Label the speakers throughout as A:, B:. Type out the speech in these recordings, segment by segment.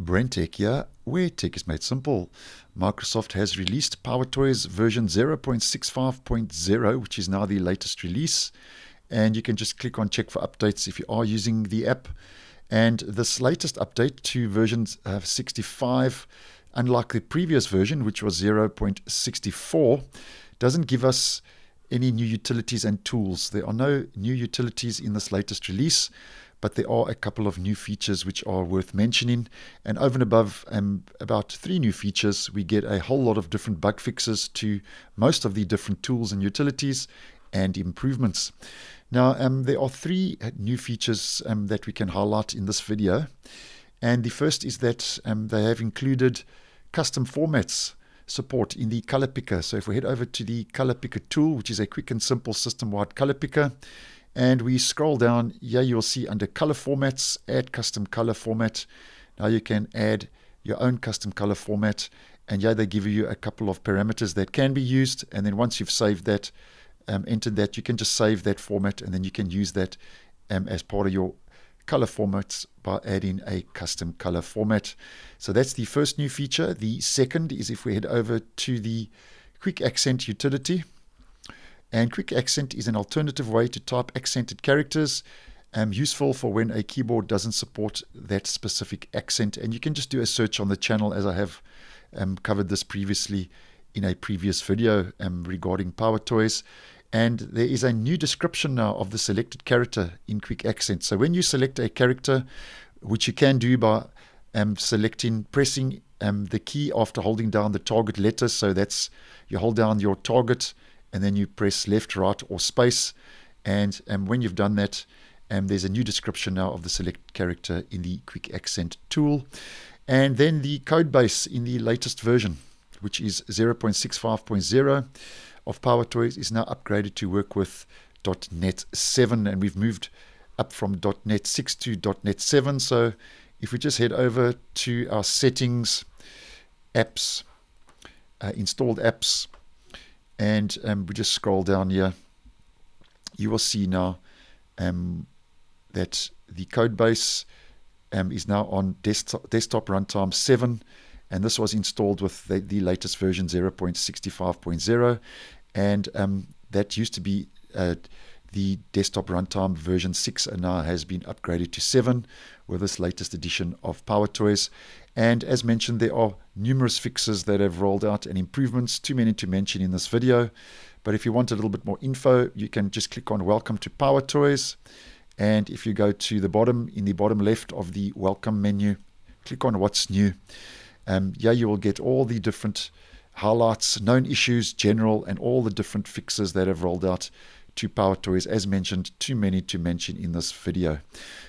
A: Brentech here, where tech is made simple. Microsoft has released PowerToys version 0.65.0, which is now the latest release. And you can just click on check for updates if you are using the app. And this latest update to version uh, 65, unlike the previous version, which was 0.64, doesn't give us any new utilities and tools. There are no new utilities in this latest release but there are a couple of new features which are worth mentioning. And over and above um, about three new features, we get a whole lot of different bug fixes to most of the different tools and utilities and improvements. Now, um, there are three new features um, that we can highlight in this video. And the first is that um, they have included custom formats support in the color picker. So if we head over to the color picker tool, which is a quick and simple system-wide color picker, and we scroll down here, you'll see under color formats, add custom color format. Now you can add your own custom color format. And yeah, they give you a couple of parameters that can be used. And then once you've saved that, um, entered that, you can just save that format and then you can use that um, as part of your color formats by adding a custom color format. So that's the first new feature. The second is if we head over to the quick accent utility. And quick accent is an alternative way to type accented characters. Um, useful for when a keyboard doesn't support that specific accent. And you can just do a search on the channel as I have um, covered this previously in a previous video um, regarding PowerToys. And there is a new description now of the selected character in Quick Accent. So when you select a character, which you can do by um, selecting, pressing um, the key after holding down the target letter. So that's you hold down your target and then you press left, right, or space. And um, when you've done that, um, there's a new description now of the select character in the quick accent tool. And then the code base in the latest version, which is 0.65.0 of PowerToys, is now upgraded to work with .NET 7. And we've moved up from .NET 6 to .NET 7. So if we just head over to our settings, apps, uh, installed apps, and um, we just scroll down here. You will see now um, that the code base um, is now on desktop, desktop runtime 7 and this was installed with the, the latest version 0.65.0 and um, that used to be uh, the desktop runtime version 6 and now has been upgraded to 7 with this latest edition of PowerToys. And as mentioned, there are numerous fixes that have rolled out and improvements, too many to mention in this video. But if you want a little bit more info, you can just click on Welcome to PowerToys. And if you go to the bottom, in the bottom left of the Welcome menu, click on What's New. Um, yeah, you will get all the different highlights, known issues, general, and all the different fixes that have rolled out to PowerToys, as mentioned, too many to mention in this video.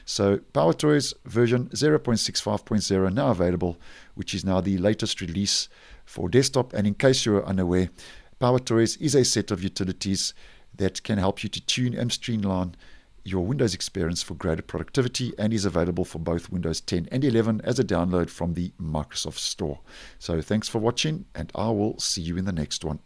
A: So PowerToys version 0.65.0 now available, which is now the latest release for desktop. And in case you're unaware, PowerToys is a set of utilities that can help you to tune and streamline your Windows experience for greater productivity and is available for both Windows 10 and 11 as a download from the Microsoft Store. So thanks for watching and I will see you in the next one.